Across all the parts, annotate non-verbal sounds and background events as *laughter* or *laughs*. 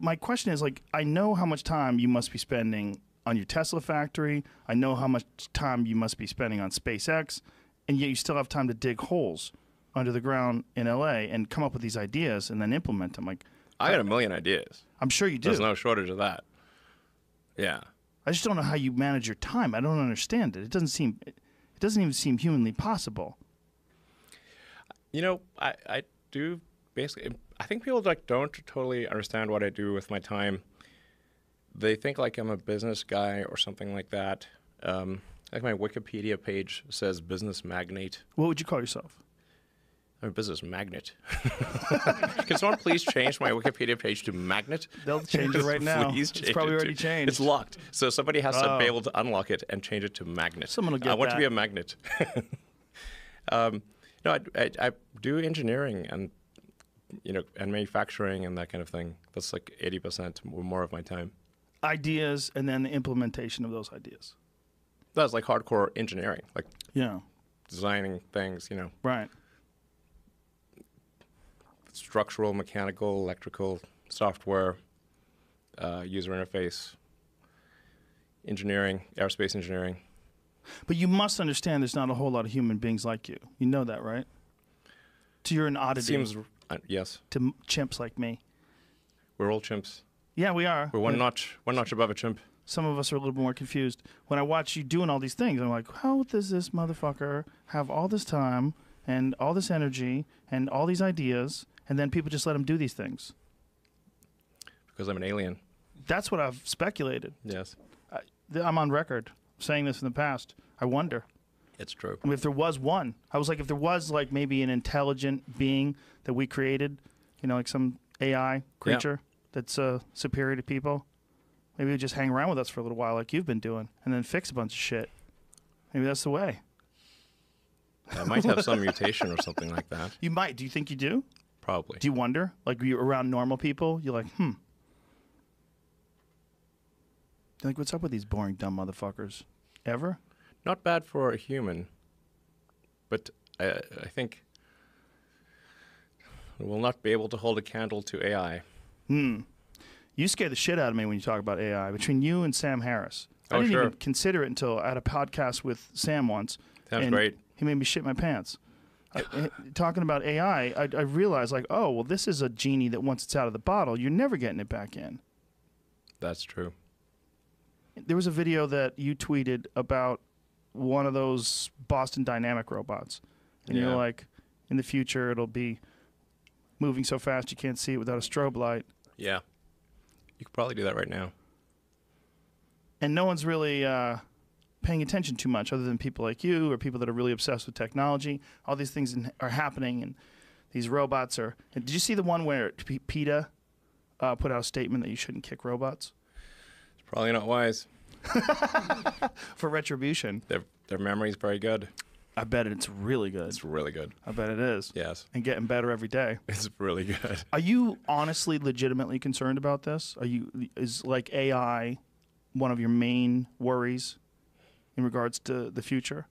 my question is like, I know how much time you must be spending on your Tesla factory. I know how much time you must be spending on SpaceX, and yet you still have time to dig holes under the ground in LA and come up with these ideas and then implement them. Like, I got a million ideas. I'm sure you do. There's no shortage of that. Yeah. I just don't know how you manage your time. I don't understand it. It doesn't seem. It doesn't even seem humanly possible. You know, I, I do basically. I think people like don't totally understand what I do with my time. They think like I'm a business guy or something like that. Um, like my Wikipedia page says business magnate. What would you call yourself? I'm a business magnet. *laughs* Can someone please change my Wikipedia page to magnet? They'll change it right *laughs* now. Please It's probably it already to- changed. It's locked, so somebody has to Oh. be able to unlock it and change it to magnet. Someone will get I want to be a magnet. *laughs* um, no, I, I, I do engineering and you know and manufacturing and that kind of thing. That's like eighty percent or more of my time. Ideas and then the implementation of those ideas. That's like hardcore engineering, like Yeah. designing things. You know, Right. structural, mechanical, electrical, software, uh, user interface, engineering, aerospace engineering. But you must understand there's not a whole lot of human beings like you. You know that, right? So you're an oddity Seems uh, yes, to chimps like me. we're all chimps. Yeah, we are. We're one But notch, one notch above a chimp. Some of us are a little bit more confused. When I watch you doing all these things, I'm like, how does this motherfucker have all this time and all this energy and all these ideas, and then people just let him do these things? Because I'm an alien. That's what I've speculated. Yes, Th- I'm on record saying this in the past. I wonder. It's true. If there was one, I was like, if there was like maybe an intelligent being that we created, you know, like some AI creature that's uh, superior to people, maybe just hang around with us for a little while, like you've been doing, and then fix a bunch of shit. Maybe that's the way. I might have some *laughs* mutation or something like that. You might. Do you think you do? Probably. Do you wonder? Like you're around normal people, you're like, hmm. You're like, what's up with these boring, dumb motherfuckers? Ever? Not bad for a human, but I, I think we'll not be able to hold a candle to AI. Hmm. You scare the shit out of me when you talk about AI. Between you and Sam Harris, I Oh, didn't sure. even consider it until I had a podcast with Sam once. Sounds and great. He made me shit my pants. I, *sighs* eh, talking about AI, I, I realized like, oh, well, this is a genie that once it's out of the bottle, you're never getting it back in. That's true. There was a video that you tweeted about one of those Boston Dynamic robots, and Yeah. you're like, in the future, it'll be moving so fast you can't see it without a strobe light. Yeah. You could probably do that right now. and no one's really uh, paying attention too much, other than people like you or people that are really obsessed with technology. All these things in, are happening, and these robots are. And did you see the one where PETA uh, put out a statement that you shouldn't kick robots It's probably not wise. *laughs* for retribution? Their their memory's very good. I bet it's really good. It's really good. I bet it is, Yes, and getting better every day. *laughs* it's really good. Are you honestly, legitimately concerned about this? Are you is like AI one of your main worries in regards to the future?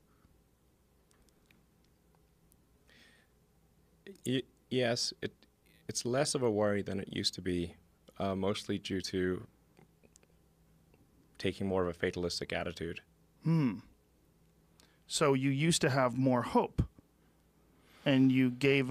Y- yes, it it's less of a worry than it used to be, uh, mostly due to taking more of a fatalistic attitude. Hmm. So you used to have more hope, and you gave